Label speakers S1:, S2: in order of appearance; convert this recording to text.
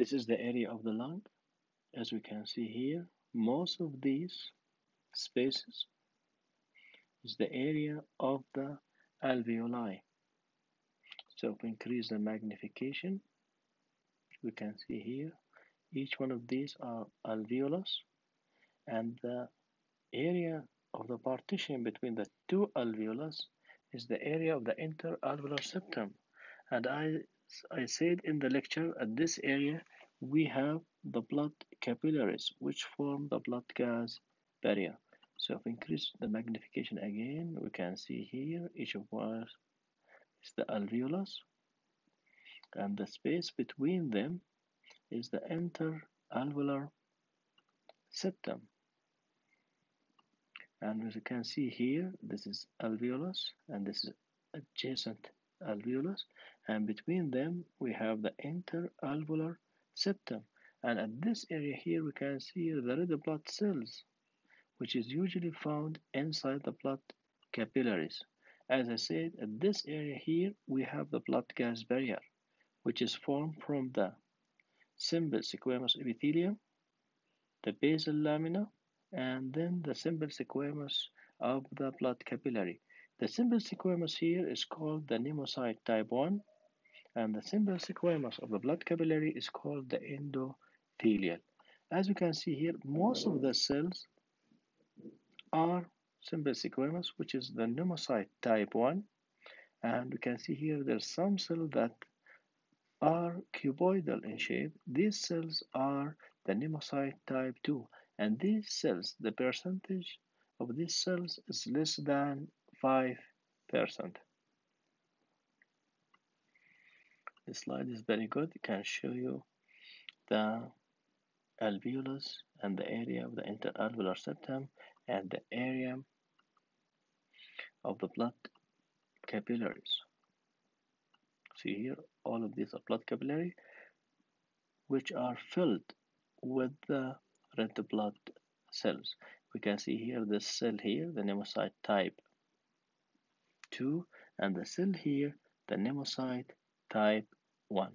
S1: This is the area of the lung. As we can see here, most of these spaces is the area of the alveoli. So if we increase the magnification, we can see here, each one of these are alveolus and the area of the partition between the two alveolus is the area of the interalveolar septum. And I, I said in the lecture, at this area, we have the blood capillaries, which form the blood gas barrier. So if we increase the magnification again, we can see here each of us is the alveolus, and the space between them is the interalveolar septum. And as you can see here, this is alveolus, and this is adjacent alveolus, and between them we have the interalveolar septum. And at this area here, we can see the red blood cells which is usually found inside the blood capillaries. As I said, at this area here, we have the blood gas barrier, which is formed from the simple squamous epithelium, the basal lamina, and then the simple squamous of the blood capillary. The simple squamous here is called the pneumocyte type 1, and the simple squamous of the blood capillary is called the endothelial. As you can see here, most of the cells are simple squamous, which is the pneumocyte type 1. And we can see here there's some cells that are cuboidal in shape. These cells are the pneumocyte type 2. And these cells, the percentage of these cells is less than 5%. This slide is very good. It can show you the alveolus and the area of the interalveolar septum and the area of the blood capillaries. See here, all of these are blood capillary, which are filled with the red blood cells. We can see here the cell here, the pneumocyte type 2, and the cell here, the pneumocyte type 1.